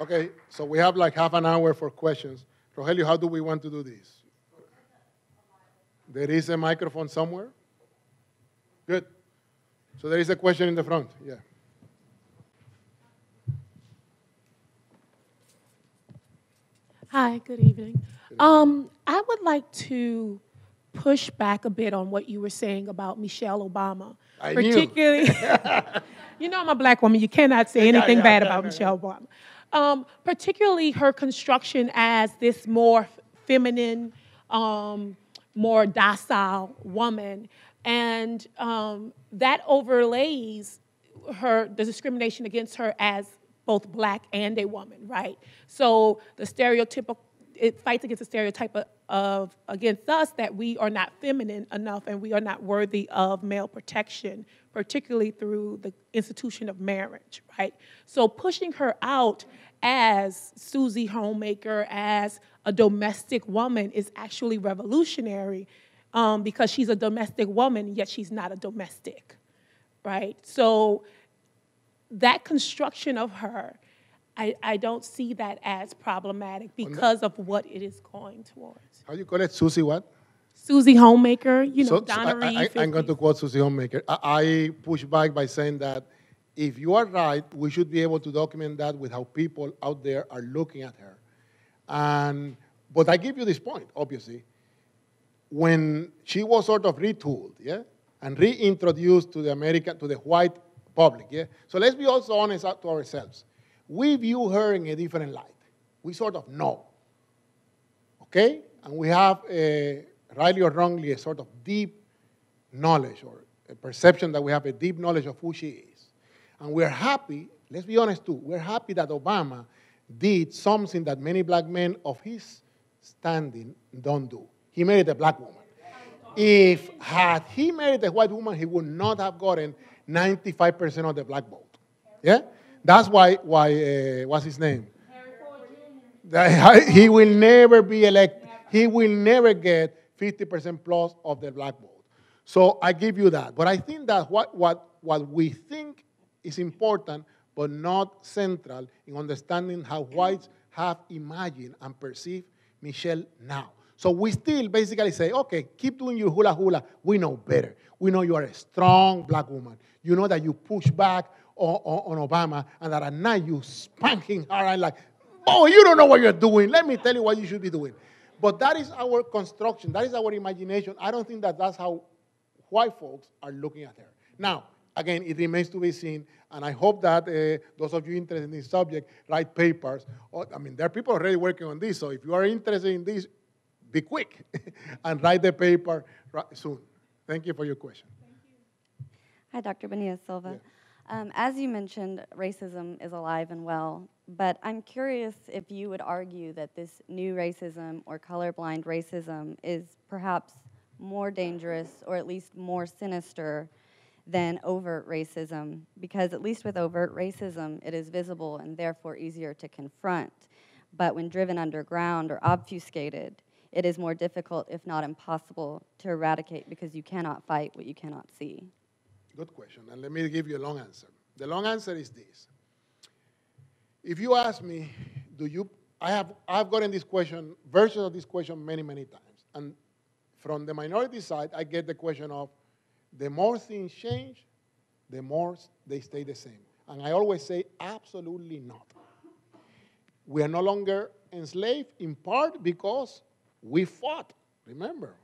Okay, so we have like half an hour for questions. Rogelio, how do we want to do this? There is a microphone somewhere? Good. So there is a question in the front. Yeah. Hi, good evening. Um, I would like to push back a bit on what you were saying about Michelle Obama. I knew. particularly, you know, I'm a black woman. You cannot say anything yeah, bad yeah, about yeah. Michelle Obama. Um, particularly her construction as this more feminine, um, more docile woman, and um, that overlays her the discrimination against her as both black and a woman, right? So the stereotypical it fights against the stereotype of, of against us that we are not feminine enough and we are not worthy of male protection, particularly through the institution of marriage, right? So pushing her out as Susie Homemaker, as a domestic woman, is actually revolutionary um, because she's a domestic woman, yet she's not a domestic, right? So that construction of her, I, I don't see that as problematic because of what it is going towards. How do you call it? Susie what? Susie Homemaker, you know, So- so Donna Reed. I, am going to quote Susie Homemaker. I, I push back by saying that if you are right, we should be able to document that with how people out there are looking at her. And, but I give you this point, obviously. When she was sort of retooled, yeah, and reintroduced to the American, to the white public, yeah. So let's be also honest to ourselves. We view her in a different light. We sort of know okay? And we have, a, rightly or wrongly, a sort of deep knowledge or a perception that we have a deep knowledge of who she is. And we're happy, let's be honest too, we're happy that Obama did something that many black men of his standing don't do. He married a black woman. If had he married a white woman, he would not have gotten 95% of the black vote. Yeah? That's why, why uh, what's his name? He will never be elected. He will never get 50% plus of the black vote. So I give you that. But I think that what, what, what we think is important, but not central in understanding how whites have imagined and perceived Michelle now. So we still basically say, okay, keep doing your hula hula. We know better. We know you are a strong black woman. You know that you push back on, on, on Obama and that at night you spanking her and like, oh, you don't know what you're doing. Let me tell you what you should be doing. But that is our construction. That is our imagination. I don't think that that's how white folks are looking at her. Now, again, it remains to be seen, and I hope that uh, those of you interested in this subject write papers. Or, I mean, there are people already working on this, so if you are interested in this, be quick and write the paper soon. Thank you for your question. Hi, Dr. Bonilla Silva. Um, as you mentioned, racism is alive and well, but I'm curious if you would argue that this new racism or colorblind racism is perhaps more dangerous or at least more sinister than overt racism, because at least with overt racism, it is visible and therefore easier to confront. But when driven underground or obfuscated, it is more difficult, if not impossible, to eradicate because you cannot fight what you cannot see. Good question, and let me give you a long answer. The long answer is this. If you ask me, do you, I have, I've gotten this question, versions of this question many, many times. And from the minority side, I get the question of, the more things change, the more they stay the same. And I always say, absolutely not. We are no longer enslaved in part because we fought. Remember,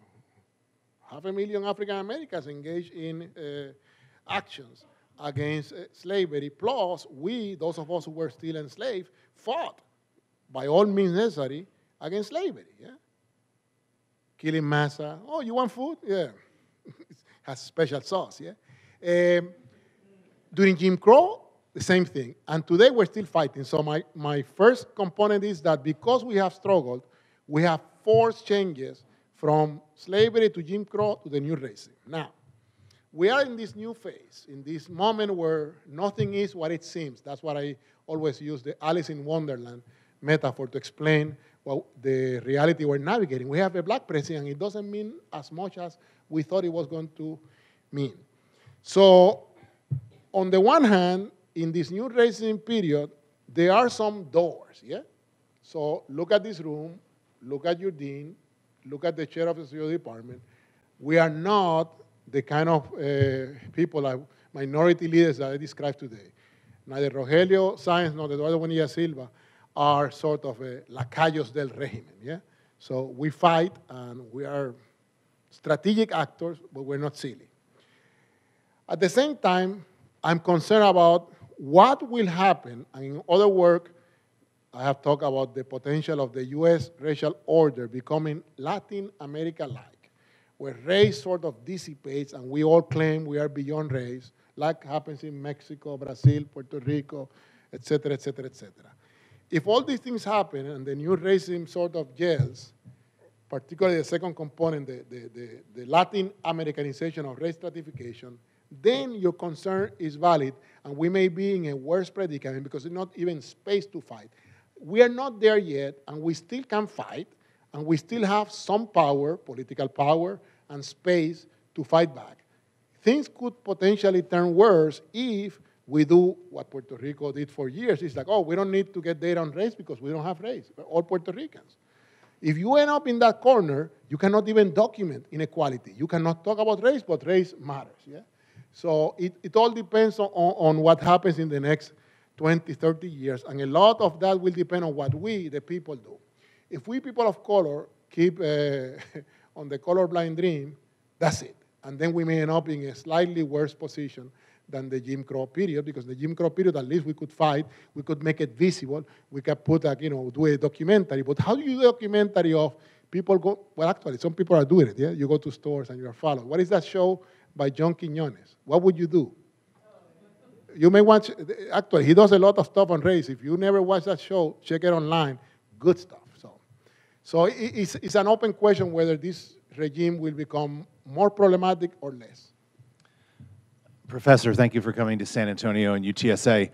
half a million African Americans engaged in uh, actions against uh, slavery. Plus, we, those of us who were still enslaved, fought by all means necessary against slavery. Yeah, killing massa. Oh, you want food? Yeah, has special sauce. Yeah. Um, during Jim Crow, the same thing. And today we're still fighting. So my, my first component is that because we have struggled, we have forced changes from slavery to Jim Crow to the new racism. Now, we are in this new phase, in this moment where nothing is what it seems. That's what I always use the Alice in Wonderland metaphor to explain what the reality we're navigating. We have a black president, it doesn't mean as much as we thought it was going to mean. So, on the one hand, in this new racism period, there are some doors, yeah? So look at this room, look at your dean, look at the chair of the studio department. We are not the kind of uh, people, minority leaders that I described today. Neither Rogelio Sáenz nor Eduardo Bonilla Silva are sort of uh, lacayos del régimen, yeah? So we fight and we are strategic actors, but we're not silly. At the same time, I'm concerned about what will happen, and in other work, I have talked about the potential of the US racial order becoming Latin America like, where race sort of dissipates and we all claim we are beyond race, like happens in Mexico, Brazil, Puerto Rico, et cetera, et cetera, et cetera. If all these things happen and the new racism sort of gels, particularly the second component, the, the, the, the Latin Americanization of race stratification, then your concern is valid, and we may be in a worse predicament because there's not even space to fight. We are not there yet, and we still can fight, and we still have some power, political power, and space to fight back. Things could potentially turn worse if we do what Puerto Rico did for years. It's like, oh, we don't need to get data on race because we don't have race. We're all Puerto Ricans. If you end up in that corner, you cannot even document inequality. You cannot talk about race, but race matters. Yeah? So it, it all depends on, on what happens in the next 20, 30 years, and a lot of that will depend on what we, the people, do. If we people of color keep uh, on the colorblind dream, that's it. And then we may end up in a slightly worse position than the Jim Crow period, because the Jim Crow period, at least we could fight, we could make it visible, we could put, a, you know, do a documentary. But how do you do a documentary of people go, well, actually, some people are doing it, yeah? You go to stores and you're followed. What is that show by John Quiñones? What would you do? You may watch, actually, he does a lot of stuff on race. If you never watch that show, check it online. Good stuff. So, it's, it's an open question whether this regime will become more problematic or less. Professor, thank you for coming to San Antonio and UTSA.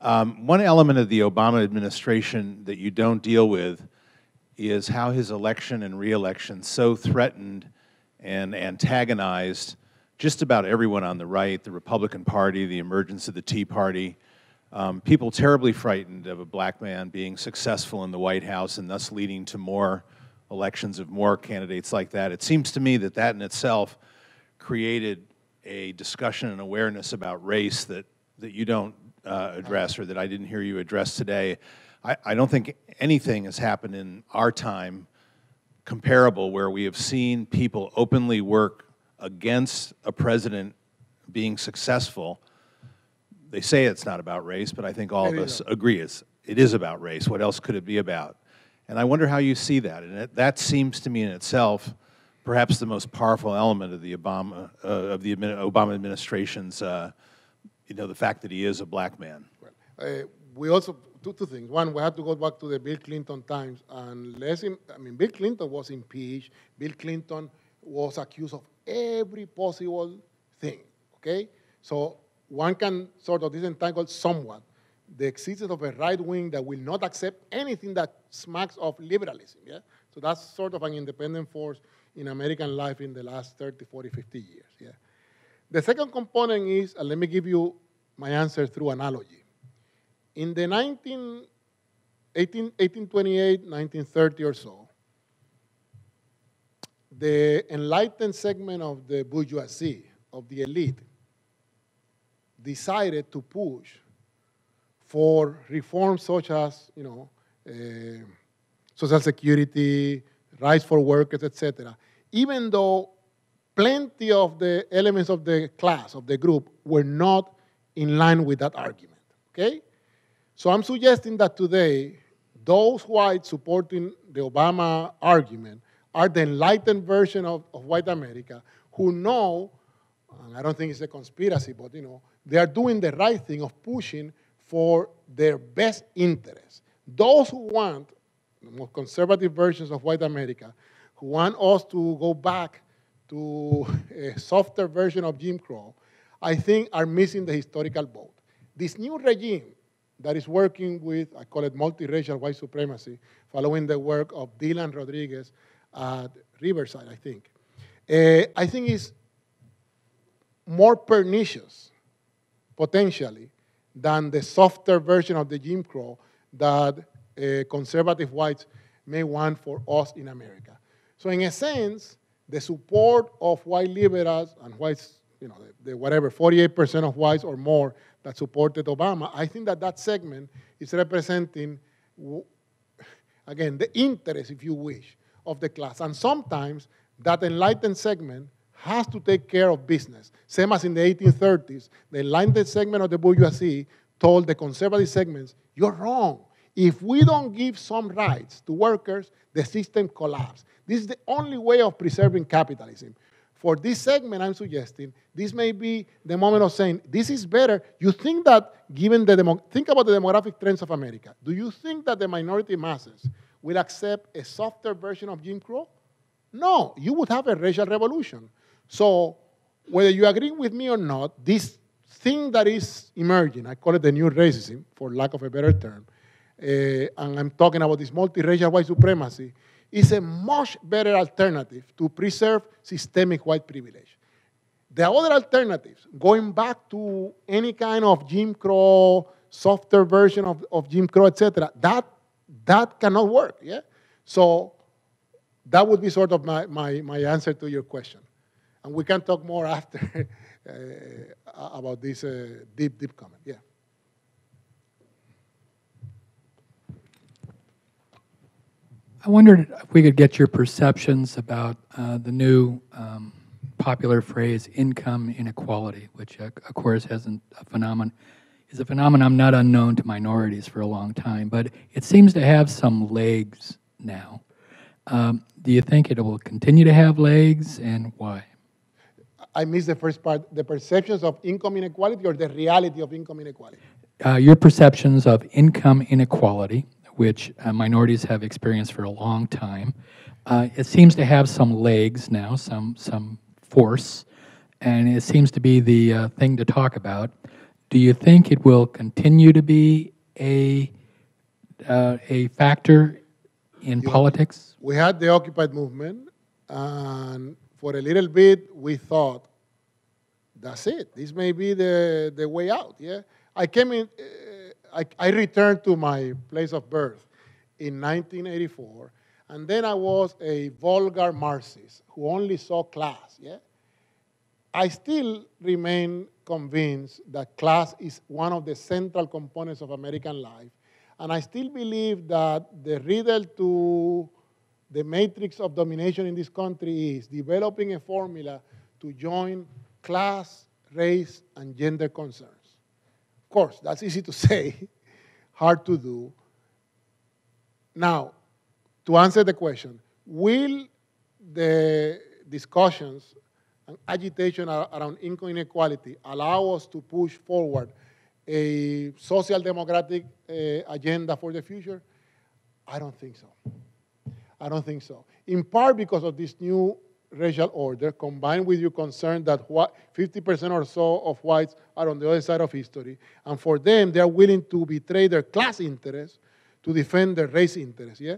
Um, one element of the Obama administration that you don't deal with is how his election and reelection so threatened and antagonized just about everyone on the right, the Republican Party, the emergence of the Tea Party. Um, people terribly frightened of a black man being successful in the White House and thus leading to more elections of more candidates like that. It seems to me that that in itself created a discussion and awareness about race that, that you don't uh, address or that I didn't hear you address today. I, I don't think anything has happened in our time comparable where we have seen people openly work against a president being successful. They say it's not about race, but I think all of us agree it's, it is about race. What else could it be about? And I wonder how you see that. And it, that seems to me in itself perhaps the most powerful element of the Obama, uh, of the Obama administration's, uh, you know, the fact that he is a black man. Uh, we also, two, two things. One, we have to go back to the Bill Clinton times. And less, in, I mean, Bill Clinton was impeached. Bill Clinton was accused of every possible thing, okay? So one can sort of disentangle somewhat the existence of a right wing that will not accept anything that smacks of liberalism, yeah? So that's sort of an independent force in American life in the last 30, 40, 50 years. Yeah. The second component is, and let me give you my answer through analogy. In the 19, 18, 1828, 1930 or so, the enlightened segment of the bourgeoisie, of the elite, decided to push for reforms such as, you know, uh, Social Security, rights for workers, etc. Even though plenty of the elements of the class, of the group, were not in line with that argument. Okay? So I'm suggesting that today, those whites supporting the Obama argument are the enlightened version of, of white America who know, and I don't think it's a conspiracy, but you know, they are doing the right thing of pushing for their best interests. Those who want the most conservative versions of white America, who want us to go back to a softer version of Jim Crow, I think are missing the historical boat. This new regime that is working with, I call it multiracial white supremacy, following the work of Dylan Rodriguez at Riverside, I think, uh, I think is more pernicious, potentially, than the softer version of the Jim Crow that uh, conservative whites may want for us in America. So in a sense, the support of white liberals and whites, you know, the, the whatever, 48% of whites or more that supported Obama, I think that that segment is representing, again, the interest, if you wish, of the class. And sometimes that enlightened segment has to take care of business. Same as in the 1830s, the enlightened segment of the bourgeoisie told the conservative segments, you're wrong. If we don't give some rights to workers, the system collapses. This is the only way of preserving capitalism. For this segment, I'm suggesting this may be the moment of saying, this is better. You think that, given the demo- think about the demographic trends of America, do you think that the minority masses will accept a softer version of Jim Crow? No, you would have a racial revolution. So, whether you agree with me or not, this thing that is emerging, I call it the new racism, for lack of a better term, uh, and I'm talking about this multiracial white supremacy, is a much better alternative to preserve systemic white privilege. The other alternatives, going back to any kind of Jim Crow, softer version of, of Jim Crow, etc., that, that cannot work, yeah? So that would be sort of my, my, my answer to your question. And we can talk more after uh, about this uh, deep, deep comment, yeah. I wondered if we could get your perceptions about uh, the new um, popular phrase income inequality, which uh, of course hasn't a phenomenon is a phenomenon not unknown to minorities for a long time, but it seems to have some legs now. Um, do you think it will continue to have legs, and why? I missed the first part. The perceptions of income inequality or the reality of income inequality? Uh, your perceptions of income inequality which uh, minorities have experienced for a long time. Uh, it seems to have some legs now, some, some force, and it seems to be the uh, thing to talk about. Do you think it will continue to be a, uh, a factor in politics? We had the Occupy movement, and for a little bit we thought, that's it. This may be the, the way out. Yeah, I came in uh, I, I returned to my place of birth in 1984, and then I was a vulgar Marxist who only saw class. Yeah, I still remain convinced that class is one of the central components of American life, and I still believe that the riddle to the matrix of domination in this country is developing a formula to join class, race, and gender concerns Of course, that's easy to say, hard to do. Now, to answer the question, will the discussions and agitation around income inequality allow us to push forward a social democratic uh, agenda for the future? I don't think so. I don't think so. In part because of this new racial order, combined with your concern that 50% or so of whites are on the other side of history, and for them, they are willing to betray their class interests to defend their race interests. Yeah.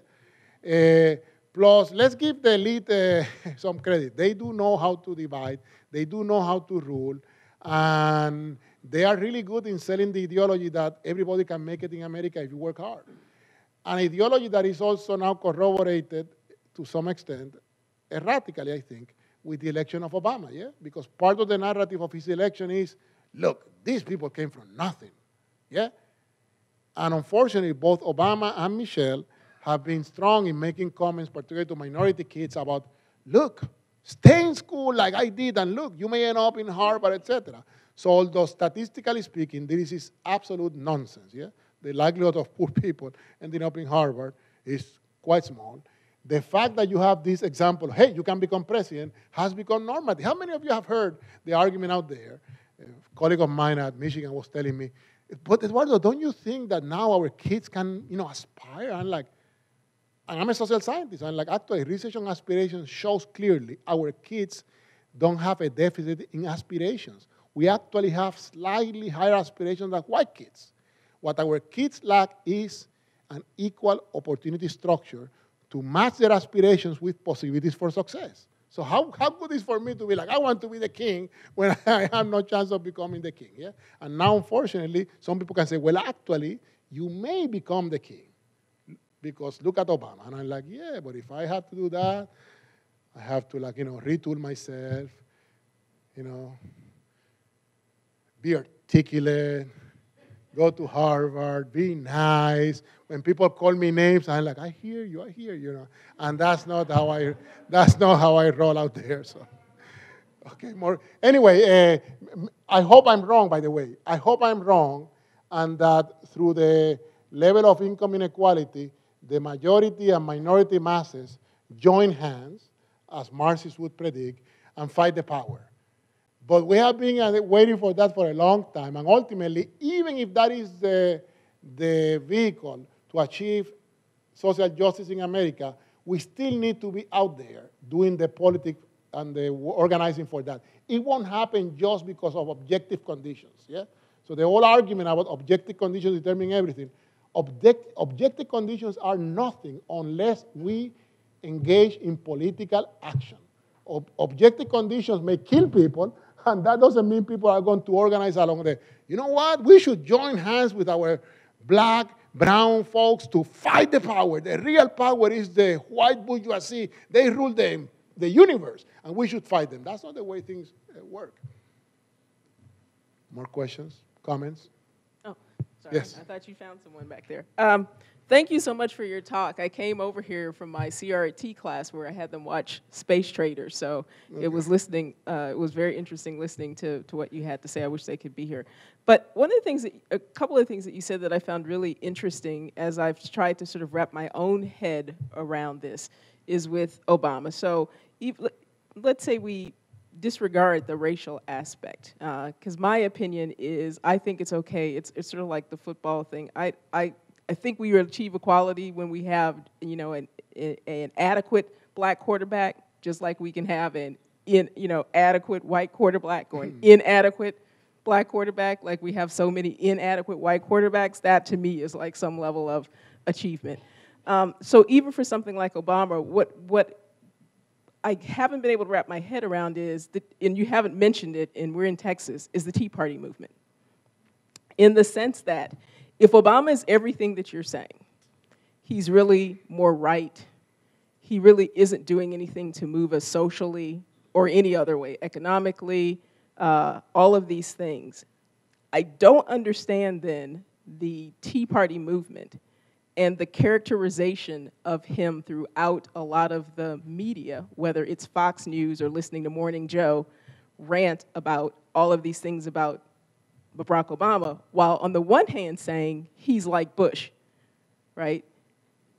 Uh, plus, let's give the elite uh, some credit. They do know how to divide. They do know how to rule, and they are really good in selling the ideology that everybody can make it in America if you work hard. An ideology that is also now corroborated to some extent erratically, I think, with the election of Obama, yeah? Because part of the narrative of his election is, look, these people came from nothing, yeah? And unfortunately, both Obama and Michelle have been strong in making comments, particularly to minority kids, about, look, stay in school like I did, and look, you may end up in Harvard, etc. So although statistically speaking, this is absolute nonsense, yeah? The likelihood of poor people ending up in Harvard is quite small the fact that you have this example, hey, you can become president, has become normative. How many of you have heard the argument out there? A colleague of mine at Michigan was telling me, but Eduardo, don't you think that now our kids can, you know, aspire? And like, and I'm a social scientist, and like actually research on aspirations shows clearly our kids don't have a deficit in aspirations. We actually have slightly higher aspirations than white kids. What our kids lack is an equal opportunity structure to match their aspirations with possibilities for success. So how, how good is for me to be like, I want to be the king when I have no chance of becoming the king, yeah? And now, unfortunately, some people can say, well, actually, you may become the king. Because look at Obama. And I'm like, yeah, but if I have to do that, I have to, like, you know, retool myself, you know, be articulate, go to Harvard, be nice. When people call me names, I'm like, I hear you, I hear you, know. And that's not how I, that's not how I roll out there. So, okay, more. Anyway, uh, I hope I'm wrong. By the way, I hope I'm wrong, and that through the level of income inequality, the majority and minority masses join hands, as Marxists would predict, and fight the power. But we have been uh, waiting for that for a long time. And ultimately, even if that is the, the vehicle to achieve social justice in America, we still need to be out there doing the politics and the organizing for that. It won't happen just because of objective conditions. Yeah? So the whole argument about objective conditions determining everything, object, objective conditions are nothing unless we engage in political action. Ob objective conditions may kill people, and that doesn't mean people are going to organize along there. You know what? We should join hands with our black, brown folks to fight the power. The real power is the white bourgeoisie. They rule the, the universe, and we should fight them. That's not the way things uh, work. More questions, comments? Oh, sorry. Yes. I thought you found someone back there. Um, Thank you so much for your talk. I came over here from my CRT class where I had them watch Space Traders, so okay. it was listening. Uh, it was very interesting listening to, to what you had to say. I wish they could be here. But one of the things, that, a couple of things that you said that I found really interesting as I've tried to sort of wrap my own head around this is with Obama. So let's say we disregard the racial aspect because uh, my opinion is I think it's okay. It's, it's sort of like the football thing. I, I I think we achieve equality when we have, you know, an, an adequate black quarterback, just like we can have an in, you know, adequate white quarterback or an hmm. inadequate black quarterback. Like we have so many inadequate white quarterbacks. That to me is like some level of achievement. Um, so even for something like Obama, what what I haven't been able to wrap my head around is that, and you haven't mentioned it, and we're in Texas, is the Tea Party movement. In the sense that if Obama is everything that you're saying, he's really more right. He really isn't doing anything to move us socially or any other way, economically, uh, all of these things. I don't understand then the Tea Party movement and the characterization of him throughout a lot of the media, whether it's Fox News or listening to Morning Joe, rant about all of these things about Barack Obama, while on the one hand saying he's like Bush, right?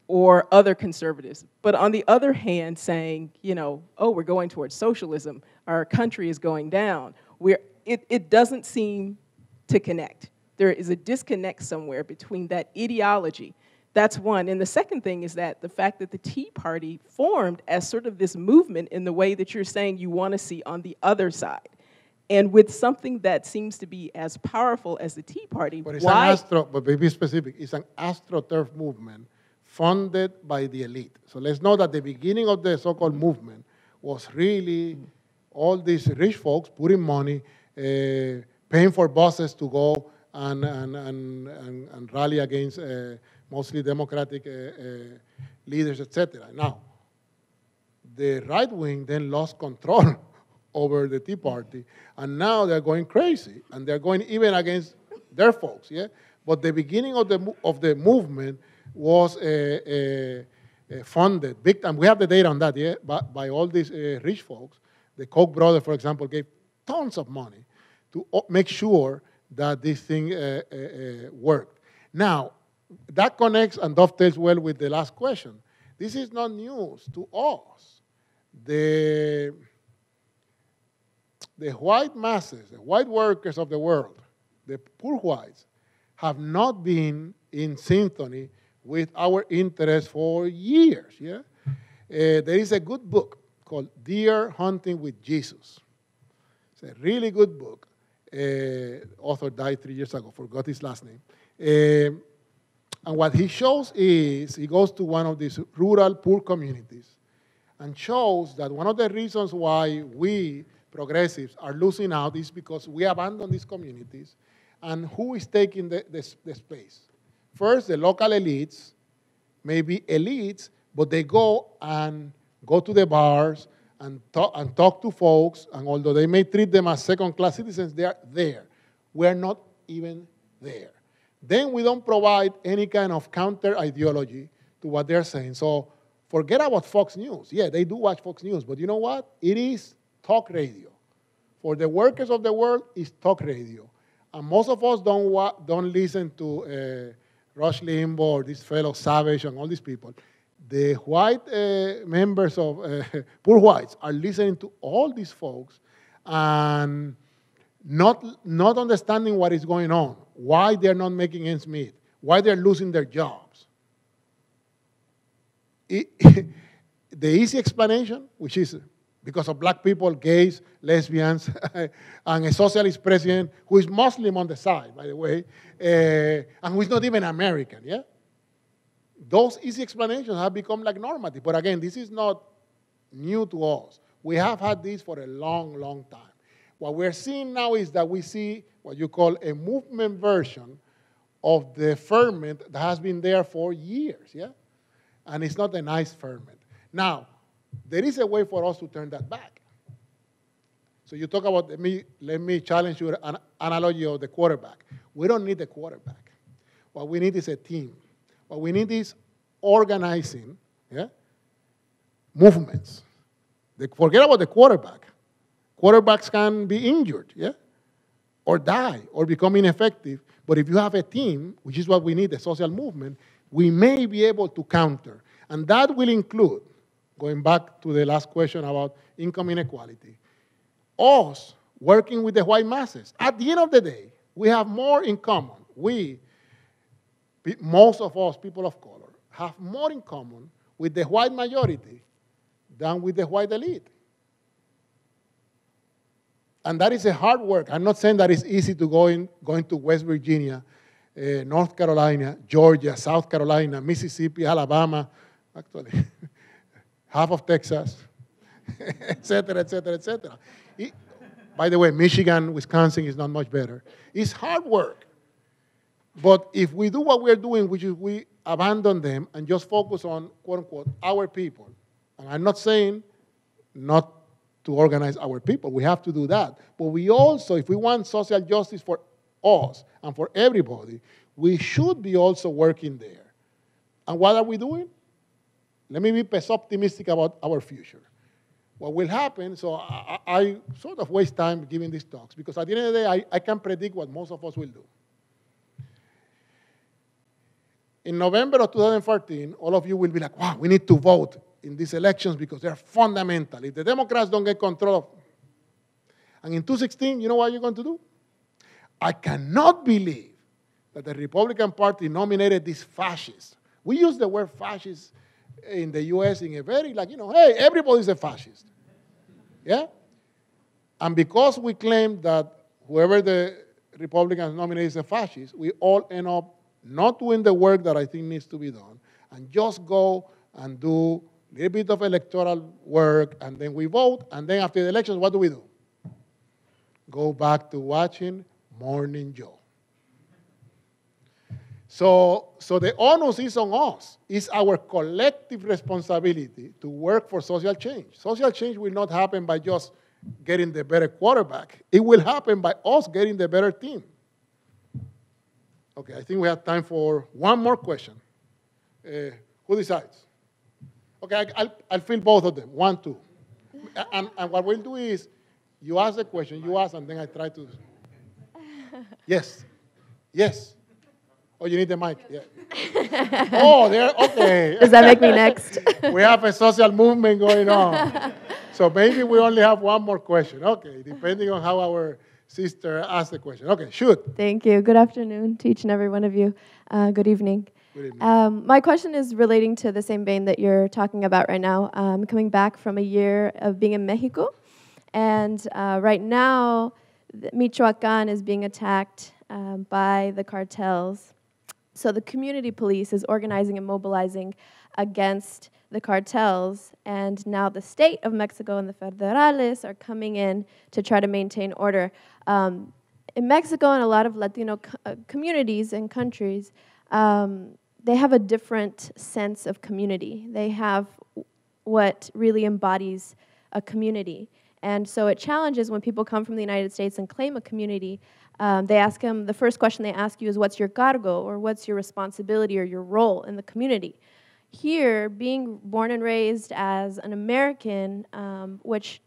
Or other conservatives. But on the other hand, saying, you know, oh, we're going towards socialism, our country is going down. We're, it, it doesn't seem to connect. There is a disconnect somewhere between that ideology. That's one. And the second thing is that the fact that the Tea Party formed as sort of this movement in the way that you're saying you want to see on the other side. And with something that seems to be as powerful as the Tea Party, but it's why? An astro, but be specific, it's an astroturf movement funded by the elite. So let's know that the beginning of the so-called movement was really all these rich folks putting money, uh, paying for buses to go and, and, and, and, and rally against uh, mostly Democratic uh, uh leaders, etc. Now, the right wing then lost control over the Tea Party, and now they're going crazy, and they're going even against their folks, yeah? But the beginning of the, of the movement was uh, uh, uh, funded big time. We have the data on that, yeah, by, by all these uh, rich folks. The Koch brothers, for example, gave tons of money to make sure that this thing uh, uh, worked. Now, that connects and dovetails well with the last question. This is not news to us. The the white masses, the white workers of the world, the poor whites, have not been in symphony with our interests for years. Yeah? Uh, there is a good book called Deer Hunting with Jesus. It's a really good book. Uh, author died three years ago, forgot his last name. Uh, and what he shows is he goes to one of these rural poor communities and shows that one of the reasons why we progressives are losing out is because we abandon these communities. And who is taking the, the, the space? first the local elites, maybe elites, but they go and go to the bars and talk, and talk to folks, and although they may treat them as second-class citizens, they are there. We are not even there. Then we don't provide any kind of counter ideology to what they're saying. So forget about Fox News. Yeah, they do watch Fox News, but you know what? It is talk radio. For the workers of the world, it's talk radio. And most of us don't, wa- don't listen to uh, Rush Limbaugh or this fellow Savage and all these people. The white uh, members of uh, poor whites are listening to all these folks and not, not understanding what is going on, why they're not making ends meet, why they're losing their jobs. It, the easy explanation, which is because of black people, gays, lesbians, and a socialist president who is Muslim on the side, by the way, uh, and who is not even American, yeah? Those easy explanations have become like normative. But again, this is not new to us. We have had this for a long, long time. What we're seeing now is that we see what you call a movement version of the ferment that has been there for years, yeah? And it's not a nice ferment. Now, there is a way for us to turn that back. So you talk about, let me, let me challenge your an analogy of the quarterback. We don't need the quarterback. What we need is a team. What we need is organizing yeah, movements. The, forget about the quarterback. Quarterbacks can be injured, yeah, or die, or become ineffective. But if you have a team, which is what we need, a social movement, we may be able to counter. And that will include, going back to the last question about income inequality, us working with the white masses. At the end of the day, we have more in common. We, most of us, people of color, have more in common with the white majority than with the white elite. And that is a hard work. I'm not saying that it's easy to go in, going to West Virginia, uh, North Carolina, Georgia, South Carolina, Mississippi, Alabama, actually, half of Texas, et cetera, et etc., etc., etc. By the way, Michigan, Wisconsin is not much better. It's hard work. But if we do what we're doing, which is we abandon them and just focus on, quote unquote, our people, and I'm not saying not to organize our people, we have to do that. But we also, if we want social justice for us and for everybody, we should be also working there. And what are we doing? Let me be optimistic about our future. What will happen, so I, I, sort of waste time giving these talks because at the end of the day, I, I can predict what most of us will do. In November of 2014, all of you will be like, wow, we need to vote in these elections because they're fundamental. If the Democrats don't get control of and in 2016, you know what you're going to do? I cannot believe that the Republican Party nominated these fascists. We use the word fascist in the US in a very, like, you know, hey, everybody's a fascist. Yeah? And because we claim that whoever the Republicans nominate is a fascist, we all end up not doing the work that I think needs to be done and just go and do a little bit of electoral work and then we vote and then after the elections, what do we do? Go back to watching Morning Joe. So, so the onus is on us. It's our collective responsibility to work for social change. Social change will not happen by just getting the better quarterback. It will happen by us getting the better team. Okay, I think we have time for one more question. Uh, who decides? Okay, I, will I'll fill both of them, one, two. And, and what we'll do is, you ask the question, you ask, and then I try to. Yes, yes. Oh, you need the mic. Yeah. oh, there. Okay. Does that make me next? we have a social movement going on. so maybe we only have one more question. Okay, depending on how our sister asks the question. Okay, shoot. Thank you. Good afternoon to each and every one of you. Uh, good evening. Good evening. Um, my question is relating to the same vein that you're talking about right now. Um, coming back from a year of being in Mexico, and uh, right now, Michoacan is being attacked um, by the cartels so the community police is organizing and mobilizing against the cartels, and now the state of Mexico and the federales are coming in to try to maintain order. Um, in Mexico and a lot of Latino co- uh, communities and countries, um, they have a different sense of community. They have what really embodies a community. And so it challenges when people come from the United States and claim a community. Um, they ask them, the first question they ask you is, What's your cargo? or What's your responsibility or your role in the community? Here, being born and raised as an American, um, which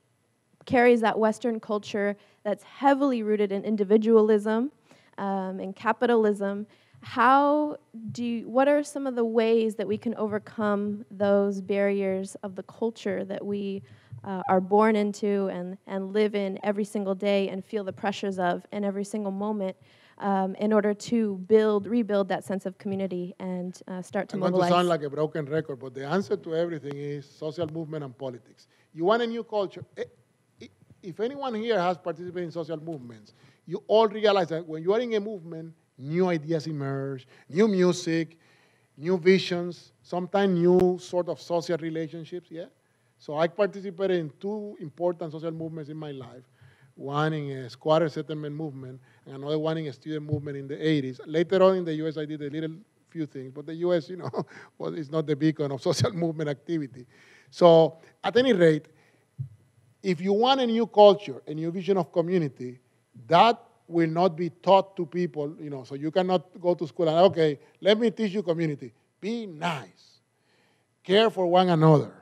carries that Western culture that's heavily rooted in individualism um, and capitalism, how do you, what are some of the ways that we can overcome those barriers of the culture that we uh, are born into and, and live in every single day and feel the pressures of in every single moment um, in order to build, rebuild that sense of community and uh, start to I'm mobilize? going to sound like a broken record, but the answer to everything is social movement and politics. You want a new culture. Eh, If anyone here has participated in social movements, you all realize that when you are in a movement, new ideas emerge, new music, new visions, sometimes new sort of social relationships, yeah? So I participated in two important social movements in my life. One in a squatter settlement movement, and another one in a student movement in the 80s. Later on in the US, I did a little few things, but the US, you know, well, is not the beacon of social movement activity. So, at any rate, if you want a new culture, a new vision of community, that will not be taught to people, you know, so you cannot go to school and, okay, let me teach you community. Be nice. Care for one another.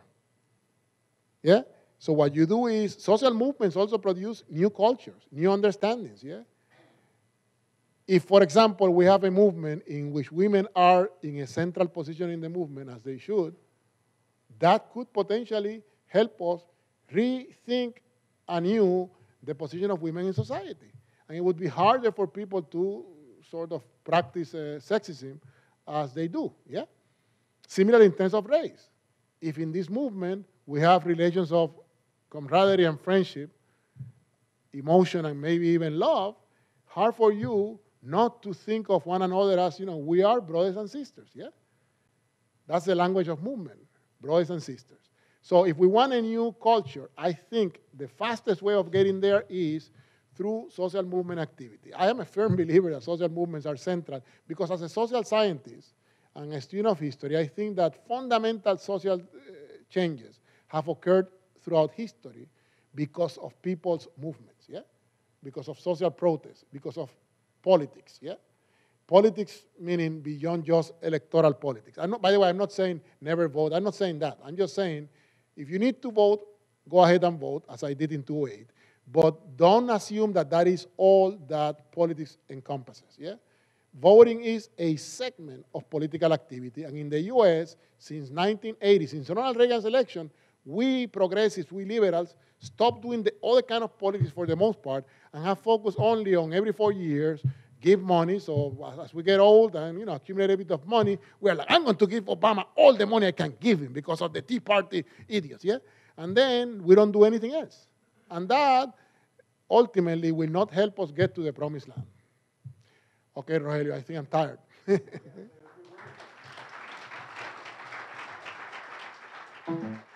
Yeah? So what you do is social movements also produce new cultures, new understandings, yeah? If, for example, we have a movement in which women are in a central position in the movement, as they should, that could potentially help us rethink anew the position of women in society. And it would be harder for people to sort of practice uh, sexism as they do, yeah? Similar in terms of race. If in this movement we have relations of camaraderie and friendship, emotion and maybe even love, hard for you not to think of one another as, you know, we are brothers and sisters, yeah? That's the language of movement, brothers and sisters. So if we want a new culture, I think the fastest way of getting there is through social movement activity. I am a firm believer that social movements are central because as a social scientist and a student of history, I think that fundamental social uh, changes have occurred throughout history because of people's movements, yeah? Because of social protests, because of politics, yeah? Politics meaning beyond just electoral politics. Not, by the way, I'm not saying never vote. I'm not saying that. I'm just saying if you need to vote, go ahead and vote, as I did in 2008. But don't assume that that is all that politics encompasses, yeah? Voting is a segment of political activity. And in the US, since 1980, since Ronald Reagan's election, we progressives, we liberals, stop doing the other kind of politics for the most part and have focused only on every four years, give money. So as we get old and you know accumulate a bit of money, we're like, I'm going to give Obama all the money I can give him because of the Tea Party idiots, yeah? And then we don't do anything else. And that ultimately will not help us get to the promised land. Okay, Rogelio, I think I'm tired.